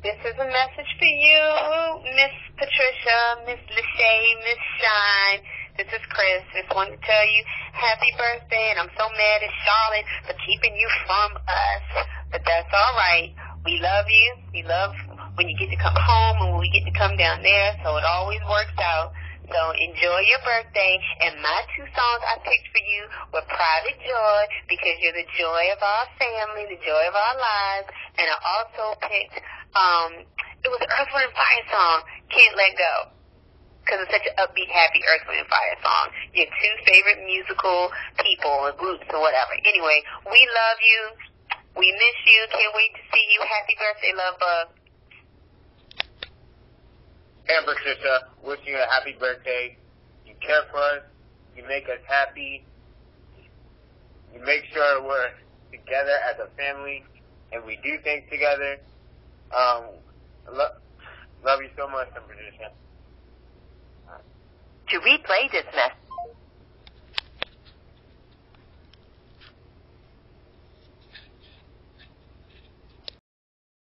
This is a message for you, Miss Patricia, Miss Lachey, Miss Shine. This is Chris. Just wanted to tell you happy birthday, and I'm so mad at Charlotte for keeping you from us. But that's all right. We love you. We love when you get to come home and when we get to come down there, so it always works out. Enjoy your birthday. And my two songs I picked for you were Private Joy, because you're the joy of our family, the joy of our lives. And I also picked, um, it was an Earth, Wind, Fire song, Can't Let Go. Because it's such an upbeat, happy Earth, Wind, Fire song. Your two favorite musical people or groups or whatever. Anyway, we love you. We miss you. Can't wait to see you. Happy birthday, love bug. And Patricia, wishing you a happy birthday. You care for us. You make us happy. You make sure we're together as a family and we do things together. Um, lo- love you so much, Patricia. To replay this message,